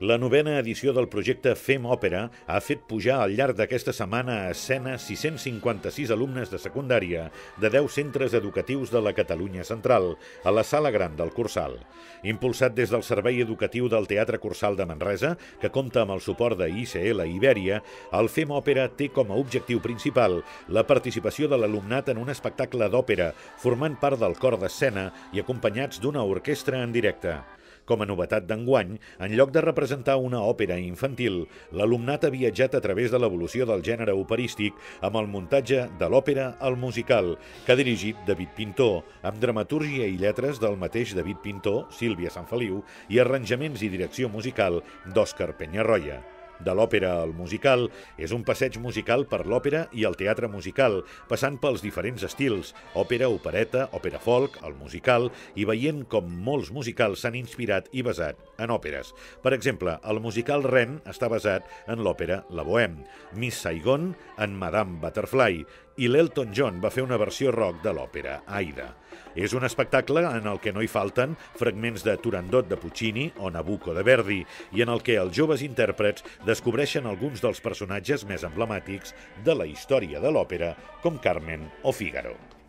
La novena edició del projecte Fem Òpera ha fet pujar al llarg d'aquesta setmana a escena 656 alumnes de secundària de 10 centres educatius de la Catalunya Central, a la Sala Gran del Cursal. Impulsat des del Servei Educatiu del Teatre Cursal de Manresa, que compta amb el suport de ICL Ibèria, el Fem Òpera té com a objectiu principal la participació de l'alumnat en un espectacle d'òpera, formant part del cor d'escena i acompanyats d'una orquestra en directe. Com a novetat d'enguany, en lloc de representar una òpera infantil, l'alumnat ha viatjat a través de l'evolució del gènere operístic amb el muntatge de l'òpera al musical, que ha dirigit David Pintor, amb dramatúrgia i lletres del mateix David Pintor, Sílvia Sanfeliu, i arranjaments i direcció musical d'Òscar Penyarroia. De l'òpera al musical és un passeig musical per l'òpera i el teatre musical, passant pels diferents estils, òpera, opereta, òpera folk, el musical, i veient com molts musicals s'han inspirat i basat en òperes. Per exemple, el musical Ren està basat en l'òpera La Bohème, Miss Saigon en Madame Butterfly i l'Elton John va fer una versió rock de l'òpera Aida. És un espectacle en el que no hi falten fragments de Turandot de Puccini o Nabucco de Verdi i en el que els joves intèrprets descobreixen alguns dels personatges més emblemàtics de la història de l'òpera, com Carmen o Fígaro.